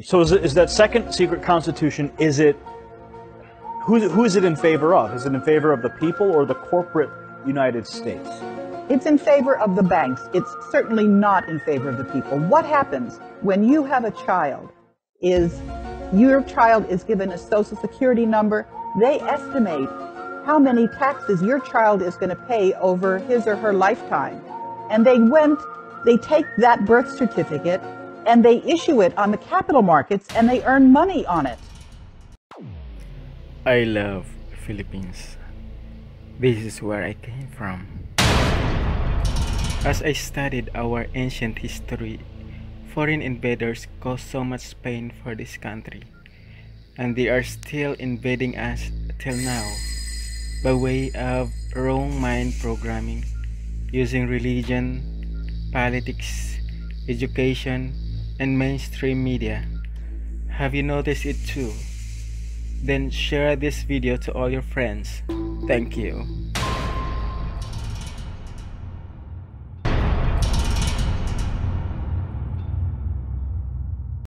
So is, is that second secret constitution? Is it who, who is it in favor of? Is it in favor of the people or the corporate United States? It's in favor of the banks. It's certainly not in favor of the people. What happens when you have a child is your child is given a social security number. They estimate how many taxes your child is going to pay over his or her lifetime. And they went, they take that birth certificate and they issue it on the capital markets and they earn money on it. I love Philippines. This is where I came from. As I studied our ancient history, foreign invaders caused so much pain for this country, and they are still invading us till now by way of wrong mind programming using religion, politics, education, and mainstream media. Have you noticed it too? Then share this video to all your friends. Thank you.